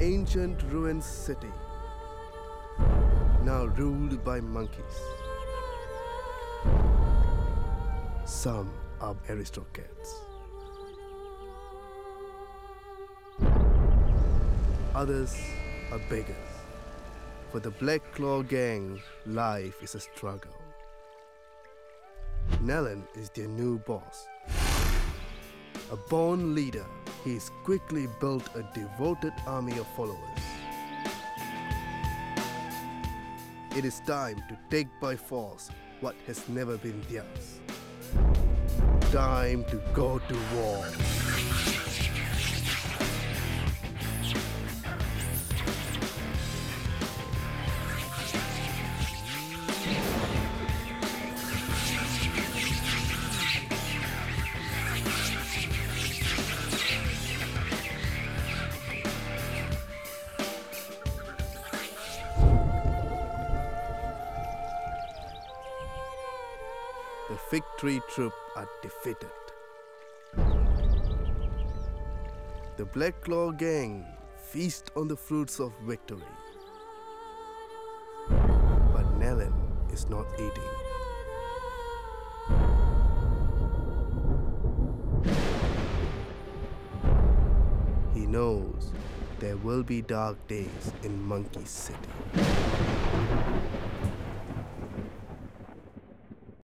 ancient ruined city, now ruled by monkeys. Some are aristocrats. Others are beggars. For the Black Claw Gang, life is a struggle. Nellen is their new boss. A born leader, he has quickly built a devoted army of followers. It is time to take by force what has never been theirs. Time to go to war. The Fig Tree Troop are defeated. The Black Claw Gang feast on the fruits of victory. But Nellen is not eating. He knows there will be dark days in Monkey City.